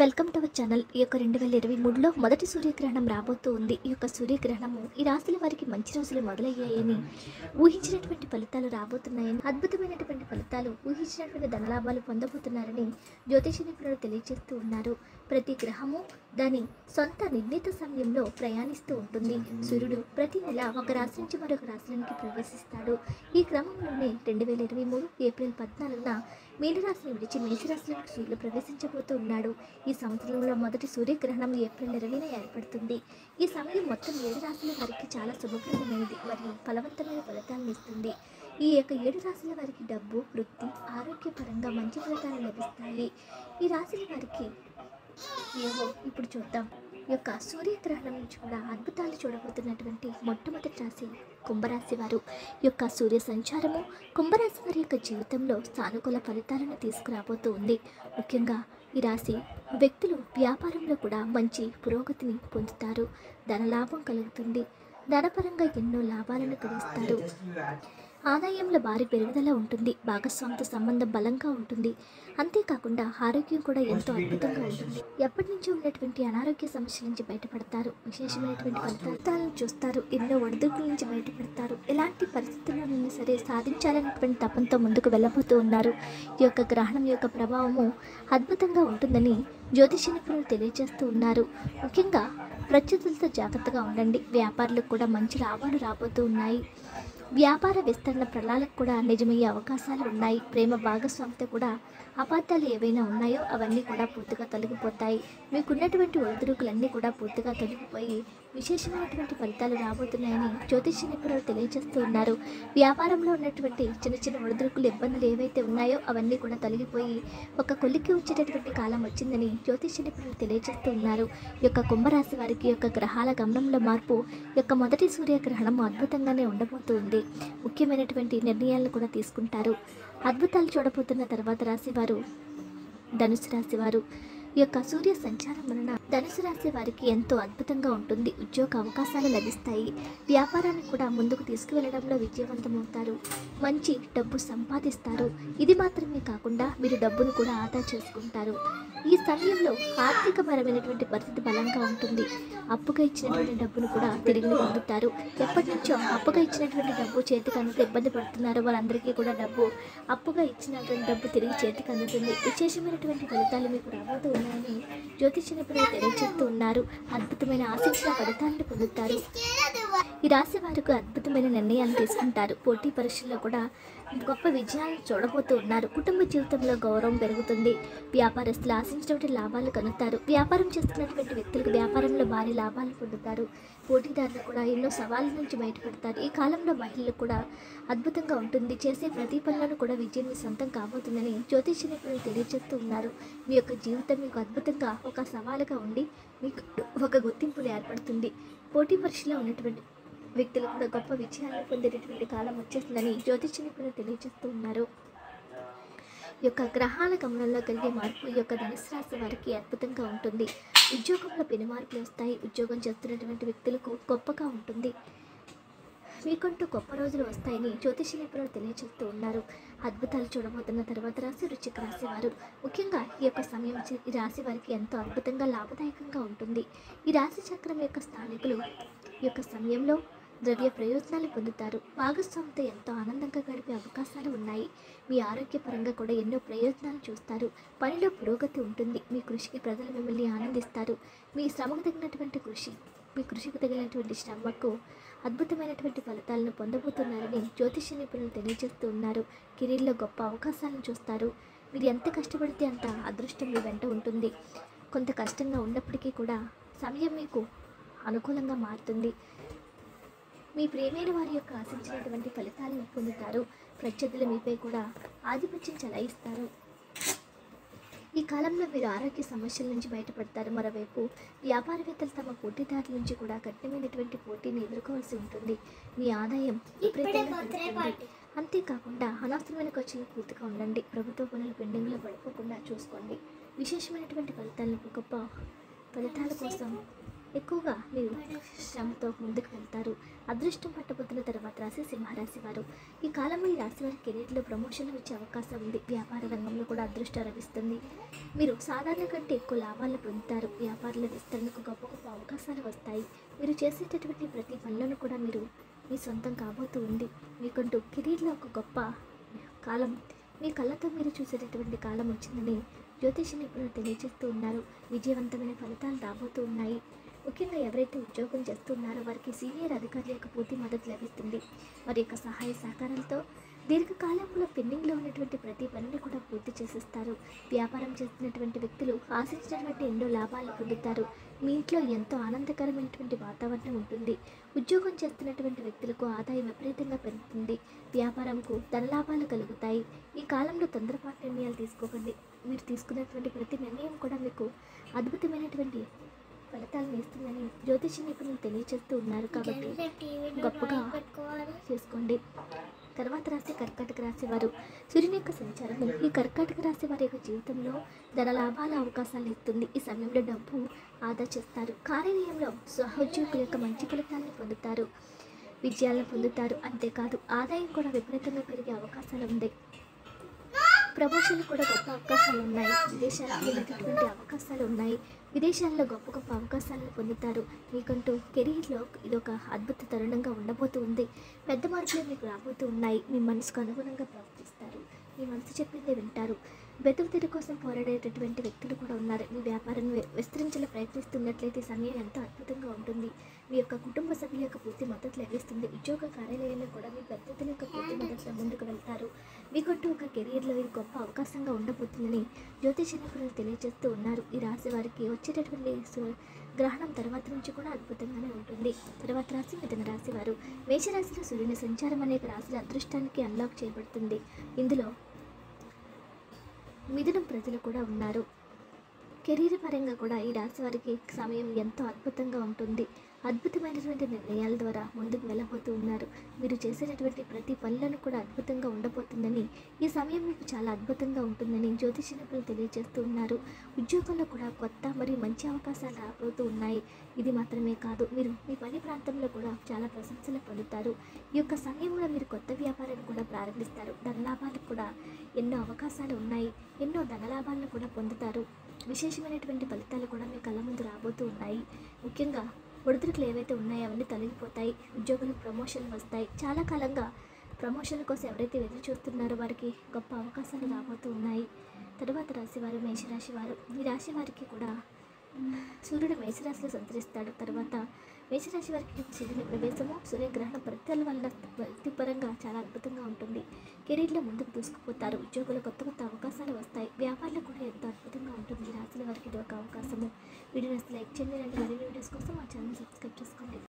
Welcome to our channel. ఈ యొక్క రెండు వేల ఇరవై మూడులో మొదటి సూర్యగ్రహణం రాబోతూ ఉంది. ఈ యొక్క సూర్యగ్రహణము ఈ రాశుల వారికి మంచి రోజులు మొదలయ్యాయని ఊహించినటువంటి ఫలితాలు రాబోతున్నాయని అద్భుతమైనటువంటి ఫలితాలు ఊహించినటువంటి ధనలాభాలు పొందబోతున్నారని జ్యోతిష నిపుణులు తెలియజేస్తూ ఉన్నారు. ప్రతి గ్రహము దాని సొంత నిర్ణీత సమయంలో ప్రయాణిస్తూ ఉంటుంది. సూర్యుడు ప్రతి నెల ఒక రాశి నుంచి మరొక రాశిలోనికి ప్రవేశిస్తాడు. ఈ క్రమంలోనే రెండు వేల ఇరవై మూడు ఏప్రిల్ పద్నాలుగున మీనరాశిని విడిచి మేషరాశిలోకి సూర్యుడు ప్రవేశించబోతూ ఉన్నాడు. ఈ సంవత్సరంలో మొదటి సూర్యగ్రహణం ఏప్రిల్ ఇరవైన ఏర్పడుతుంది. ఈ సమయం మొత్తం ఏడు రాశుల వారికి చాలా శుభప్రదమైనది మరియు ఫలవంతమైన ఫలితాలను ఇస్తుంది. ఈ యొక్క ఏడు రాశుల వారికి డబ్బు వృత్తి ఆరోగ్యపరంగా మంచి ఫలితాలు లభిస్తాయి. ఈ రాశుల వారికి ఏవో ఇప్పుడు చూద్దాం. ఈ యొక్క సూర్యగ్రహణం కూడా అద్భుతాలు చూడబోతున్నటువంటి మొట్టమొదటి రాశి కుంభరాశి వారు. ఈ యొక్క సూర్య సంచారము కుంభరాశి వారి యొక్క జీవితంలో సానుకూల ఫలితాలను తీసుకురాబోతూ ఉంది. ముఖ్యంగా ఈ రాశి వ్యక్తులు వ్యాపారంలో కూడా మంచి పురోగతిని పొందుతారు. ధనలాభం కలుగుతుంది. ధనపరంగా ఎన్నో లాభాలను కలిగిస్తారు. ఆదాయంలో భారీ పెరుగుదల ఉంటుంది భాగస్వామితో సంబంధం బలంగా ఉంటుంది. అంతేకాకుండా ఆరోగ్యం కూడా ఎంతో అద్భుతంగా ఉంటుంది. ఎప్పటి నుంచో ఉన్నటువంటి అనారోగ్య సమస్యల నుంచి బయటపడతారు. విశేషమైనటువంటి ఫలితాలను చూస్తారు. ఎన్నో ఒడిదుడుకుల నుంచి బయటపడతారు. ఎలాంటి పరిస్థితుల్లోనైనా సరే సాధించాలనేటువంటి తపంతో ముందుకు వెళ్ళబోతూ ఉన్నారు. ఈ యొక్క గ్రహణం యొక్క ప్రభావము అద్భుతంగా ఉంటుందని జ్యోతిష నిపుణులు తెలియజేస్తూ ఉన్నారు. ముఖ్యంగా ప్రత్యర్థులతో జాగ్రత్తగా ఉండండి. వ్యాపారులకు కూడా మంచి లాభాలు రాబోతూ ఉన్నాయి. వ్యాపార విస్తరణ ప్రణాళిక కూడా నిజమయ్యే అవకాశాలు ఉన్నాయి. ప్రేమ భాగస్వామితో కూడా అపార్థాలు ఏవైనా ఉన్నాయో అవన్నీ కూడా పూర్తిగా తొలగిపోతాయి. మీకున్నటువంటి ఒడిదుడుకులన్నీ కూడా పూర్తిగా తొలగిపోయి విశేషమైనటువంటి ఫలితాలు రాబోతున్నాయని జ్యోతిష నిపుణులు తెలియజేస్తూ ఉన్నారు. వ్యాపారంలో ఉన్నటువంటి చిన్న చిన్న ఒడిదుడుకులు ఇబ్బందులు ఏవైతే ఉన్నాయో అవన్నీ కూడా తొలగిపోయి ఒక కొలికి వచ్చేటటువంటి కాలం వచ్చిందని జ్యోతిష నిపుణులు తెలియజేస్తూ ఉన్నారు. ఈ యొక్క కుంభరాశి వారికి యొక్క గ్రహాల గమనంలో మార్పు యొక్క మొదటి సూర్యగ్రహణం అద్భుతంగానే ఉండబోతుంది. ముఖ్యమైనటువంటి నిర్ణయాలను కూడా తీసుకుంటారు. అద్భుతాలు చూడబోతున్న తర్వాత రాశివారు ధనుసు రాశివారు ఈ యొక్క సూర్య సంచారం వలన ధనుసు రాశి వారికి ఎంతో అద్భుతంగా ఉంటుంది. ఉద్యోగ అవకాశాలు లభిస్తాయి. వ్యాపారాన్ని కూడా ముందుకు తీసుకువెళ్ళడంలో విజయవంతమవుతారు. మంచి డబ్బు సంపాదిస్తారు. ఇది మాత్రమే కాకుండా మీరు డబ్బును కూడా ఆదా చేసుకుంటారు. ఈ సమయంలో ఆర్థికపరమైనటువంటి పరిస్థితి బలంగా ఉంటుంది. అప్పుగా ఇచ్చినటువంటి డబ్బును కూడా తిరిగి పొందుతారు. ఎప్పటి నుంచో అప్పుగా ఇచ్చినటువంటి డబ్బు చేతికి అందుకు ఇబ్బంది పడుతున్నారో వాళ్ళందరికీ కూడా డబ్బు అప్పుగా ఇచ్చినటువంటి డబ్బు తిరిగి చేతికి అందుతుంది. విశేషమైనటువంటి ఫలితాలు మీకు రాబోతూ ఉన్నాయని జ్యోతిష నిపుణులు తెలియజేస్తూ ఉన్నారు అద్భుతమైన ఆశించిన ఫలితాన్ని పొందుతారు. ఈ రాశి వారికి అద్భుతమైన నిర్ణయాలు తీసుకుంటారు. పోటీ పరీక్షల్లో కూడా గొప్ప విజయాలను చూడబోతూ ఉన్నారు. కుటుంబ జీవితంలో గౌరవం పెరుగుతుంది. వ్యాపారస్తులు ఆశించినటువంటి లాభాలు కనుతారు. వ్యాపారం చేస్తున్నటువంటి వ్యక్తులకు వ్యాపారంలో భారీ లాభాలు పొందుతారు. పోటీదారులు కూడా ఎన్నో సవాళ్ళ నుంచి బయటపడతారు. ఈ కాలంలో మహిళలు కూడా అద్భుతంగా ఉంటుంది. చేసే ప్రతి పనులను కూడా విజయం సొంతం కాబోతుందని జ్యోతిష నిపుణులు తెలియజేస్తూ ఉన్నారు. మీ యొక్క జీవితం మీకు అద్భుతంగా ఒక సవాలుగా ఉండి మీకు ఒక గుర్తింపులు ఏర్పడుతుంది. పోటీ పరీక్షలో ఉన్నటువంటి వ్యక్తులు కూడా గొప్ప విజయాలను పొందేటటువంటి కాలం వచ్చేస్తుందని జ్యోతిష నిపుణులు తెలియజేస్తూ ఉన్నారు. ఈ యొక్క గ్రహాల గమనంలో కలిగే మార్పు ఈ యొక్క ధనుసు రాశి వారికి అద్భుతంగా ఉంటుంది. ఉద్యోగంలో పెను మార్పులు వస్తాయి. ఉద్యోగం చేస్తున్నటువంటి వ్యక్తులకు గొప్పగా ఉంటుంది. మీకంటూ గొప్ప రోజులు వస్తాయని జ్యోతిష నిపుణులు తెలియజేస్తూ ఉన్నారు. అద్భుతాలు చూడబోతున్న తర్వాత రాశి రుచిక రాశి వారు ముఖ్యంగా ఈ యొక్క సమయం ఈ రాశి వారికి ఎంతో అద్భుతంగా లాభదాయకంగా ఉంటుంది. ఈ రాశి చక్రం యొక్క స్థానికులు ఈ యొక్క సమయంలో ద్రవ్య ప్రయోజనాలు పొందుతారు. భాగస్వామితో ఎంతో ఆనందంగా గడిపే అవకాశాలు ఉన్నాయి. మీ ఆరోగ్యపరంగా కూడా ఎన్నో ప్రయోజనాలు చూస్తారు. పనిలో పురోగతి ఉంటుంది. మీ కృషికి ప్రజలు మిమ్మల్ని ఆనందిస్తారు. మీ శ్రమకు తగినటువంటి కృషి మీ కృషికి తగినటువంటి శ్రమకు అద్భుతమైనటువంటి ఫలితాలను పొందబోతున్నారని జ్యోతిష నిపుణులు తెలియజేస్తూ ఉన్నారు. కెరీర్లో గొప్ప అవకాశాలను చూస్తారు. మీరు ఎంత కష్టపడితే అంత అదృష్టం మీ వెంట ఉంటుంది. కొంత కష్టంగా ఉన్నప్పటికీ కూడా సమయం మీకు అనుకూలంగా మారుతుంది. మీ ప్రియమైన వారి యొక్క ఆశించినటువంటి ఫలితాలను పొందుతారు. ప్రత్యర్థులు మీపై కూడా ఆధిపత్యం చెలాయిస్తారు. ఈ కాలంలో మీరు ఆరోగ్య సమస్యల నుంచి బయటపడతారు. మరోవైపు వ్యాపారవేత్తలు తమ పోటీదారుల నుంచి కూడా కఠినమైనటువంటి పోటీని ఎదుర్కోవాల్సి ఉంటుంది. మీ ఆదాయం. అంతేకాకుండా అనవసరమైన ఖర్చులు పూర్తిగా ఉండండి. ప్రభుత్వ పనులు పెండింగ్లో పడిపోకుండా చూసుకోండి. విశేషమైనటువంటి ఫలితాలను గొప్ప ఫలితాల కోసం ఎక్కువగా మీరు శ్రమతో ముందుకు వెళ్తారు. అదృష్టం పట్టబోతున్న తర్వాత రాశి సింహరాశి వారు. ఈ కాలంలో ఈ రాశి వారి కెరీర్లో ప్రమోషన్లు వచ్చే అవకాశం ఉంది. వ్యాపార రంగంలో కూడా అదృష్టం లభిస్తుంది. మీరు సాధారణ కంటే ఎక్కువ లాభాలు పొందుతారు. వ్యాపారాల విస్తరణకు గొప్ప గొప్ప అవకాశాలు వస్తాయి. మీరు చేసేటటువంటి ప్రతి పనులను కూడా మీరు మీ సొంతం కాబోతూ ఉంది. మీకంటూ కెరీర్లో ఒక గొప్ప కాలం మీ కళ్ళతో మీరు చూసేటటువంటి కాలం వచ్చిందని జ్యోతిష నిపుణులు తెలియజేస్తూ ఉన్నారు. విజయవంతమైన ఫలితాలు రాబోతూ ఉన్నాయి. ముఖ్యంగా ఎవరైతే ఉద్యోగం చేస్తున్నారో వారికి సీనియర్ అధికారుల యొక్క పూర్తి మద్దతు లభిస్తుంది. వారి యొక్క సహాయ సహకారాలతో దీర్ఘకాలంలో పెండింగ్లో ఉన్నటువంటి ప్రతి పనిని కూడా పూర్తి చేసేస్తారు. వ్యాపారం చేస్తున్నటువంటి వ్యక్తులు ఆశించినటువంటి ఎన్నో లాభాలు పొందుతారు. మీ ఇంట్లో ఎంతో ఆనందకరమైనటువంటి వాతావరణం ఉంటుంది. ఉద్యోగం చేస్తున్నటువంటి వ్యక్తులకు ఆదాయం విపరీతంగా పెరుగుతుంది. వ్యాపారంకు ధనలాభాలు కలుగుతాయి. ఈ కాలంలో తొందరపాటు నిర్ణయాలు తీసుకోకండి. మీరు తీసుకున్నటువంటి ప్రతి నిర్ణయం కూడా మీకు అద్భుతమైనటువంటి ఫలితాలను ఇస్తుందని జ్యోతిష నిపుణులు తెలియజేస్తూ ఉన్నారు కాబట్టి గొప్పగా చేసుకోండి. తర్వాత రాశి కర్కాటక రాశి వారు. సూర్యుని యొక్క సంచారం. ఈ కర్కాటక రాశి వారి యొక్క జీవితంలో ధన లాభాల అవకాశాలు ఇస్తుంది. ఈ సమయంలో డబ్బు ఆదా చేస్తారు. కార్యాలయంలో సహోద్యోగుల యొక్క మంచి ఫలితాలను పొందుతారు. విజయాలను పొందుతారు. అంతేకాదు ఆదాయం కూడా విపరీతంగా పెరిగే అవకాశాలు ఉంది ప్రమోషన్లు కూడా గొప్ప అవకాశాలు ఉన్నాయి. విదేశాలకు వెళ్ళేటటువంటి అవకాశాలు ఉన్నాయి. విదేశాల్లో గొప్ప గొప్ప అవకాశాలను పొందుతారు. మీకంటూ కెరీర్లో ఇది ఒక అద్భుత తరుణంగా ఉండబోతూ ఉంది. పెద్ద మార్పులు మీకు రాబోతూ ఉన్నాయి. మీ మనసుకు అనుగుణంగా ప్రవర్తిస్తారు. మీ మనసు చెప్పిందే వింటారు. బతుకుతెర కోసం పోరాడేటటువంటి వ్యక్తులు కూడా ఉన్నారు. మీ వ్యాపారం విస్తరించేలా ప్రయత్నిస్తున్నట్లయితే సమయం ఎంతో అద్భుతంగా ఉంటుంది. మీ యొక్క కుటుంబ సభ్యుల యొక్క పూర్తి మద్దతు లభిస్తుంది. ఉద్యోగ కార్యాలయంలో కూడా మీ పెద్దల యొక్క పూర్తి మద్దతులో ముందుకు వెళ్తారు. మీకంటూ ఒక కెరీర్లో ఇది గొప్ప అవకాశంగా ఉండబోతుందని జ్యోతిష నిపుణులు తెలియజేస్తూ ఉన్నారు. ఈ రాశి వారికి వచ్చేటటువంటి గ్రహణం తర్వాత నుంచి కూడా అద్భుతంగానే ఉంటుంది. తర్వాత రాశి మిథున రాశి వారు మేషరాశిలో సూర్యుని సంచారం అనేక రాశుల అదృష్టానికి అన్లాక్ చేయబడుతుంది. ఇందులో మిథునం ప్రజలు కూడా ఉన్నారు. కెరీర్ పరంగా కూడా ఈ రాశి వారికి సమయం ఎంతో అద్భుతంగా ఉంటుంది. అద్భుతమైనటువంటి నిర్ణయాల ద్వారా ముందుకు వెళ్ళబోతూ ఉన్నారు. మీరు చేసేటటువంటి ప్రతి పనులను కూడా అద్భుతంగా ఉండబోతుందని ఈ సమయం మీకు చాలా అద్భుతంగా ఉంటుందని జ్యోతిష నిపుణులు తెలియజేస్తూ ఉన్నారు. ఉద్యోగంలో కూడా కొత్త మరియు మంచి అవకాశాలు రాబోతూ ఉన్నాయి. ఇది మాత్రమే కాదు మీరు మీ పని ప్రాంతంలో కూడా చాలా ప్రశంసలు పొందుతారు. ఈ యొక్క సమయంలో మీరు కొత్త వ్యాపారాన్ని కూడా ప్రారంభిస్తారు. ధనలాభాలకు కూడా ఎన్నో అవకాశాలు ఉన్నాయి. ఎన్నో ధనలాభాలను కూడా పొందుతారు. విశేషమైనటువంటి ఫలితాలు కూడా మీ కళ్ళ ముందు రాబోతూ ఉన్నాయి. ముఖ్యంగా ఒడిదుడుకులు ఏవైతే ఉన్నాయో అవన్నీ తొలగిపోతాయి. ఉద్యోగులకు ప్రమోషన్లు వస్తాయి. చాలా కాలంగా ప్రమోషన్ల కోసం ఎవరైతే ఎదురు చూస్తున్నారో వారికి గొప్ప అవకాశాలు రాబోతూ ఉన్నాయి. తర్వాత రాశి వారు మేషరాశి వారు ఈ రాశి వారికి కూడా సూర్యుడు మేషరాశిలో సంచరిస్తాడు. తర్వాత మేషరాశి వారికి చెందిన ప్రవేశము సూర్యగ్రహణ ఫలితాల వల్ల వృత్తిపరంగా చాలా అద్భుతంగా ఉంటుంది. కెరీర్లో ముందుకు దూసుకుపోతారు. ఉద్యోగులు కొత్త కొత్త అవకాశాలు వస్తాయి. వ్యాపారాలు కూడా ఎంతో అద్భుతంగా ఉంటుంది. రాసిన వారికి ఇది ఒక అవకాశము. వీడియోస్ లైక్ చేయండి. ఇలాంటి మరిన్ని వీడియోస్ కోసం మా ఛానల్ సబ్స్క్రైబ్ చేసుకోండి.